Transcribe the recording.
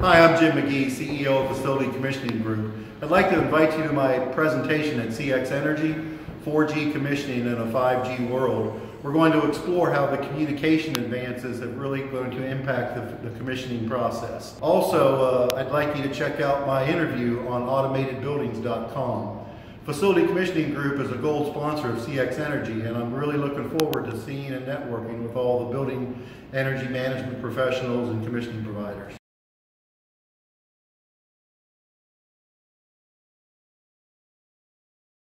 Hi, I'm Jim Magee, CEO of Facility Commissioning Group. I'd like to invite you to my presentation at CxEnergy, 4G commissioning in a 5G world. We're going to explore how the communication advances are really going to impact the, the commissioning process. Also, uh, I'd like you to check out my interview on automatedbuildings.com. Facility Commissioning Group is a gold sponsor of CxEnergy, and I'm really looking forward to seeing and networking with all the building energy management professionals and commissioning providers.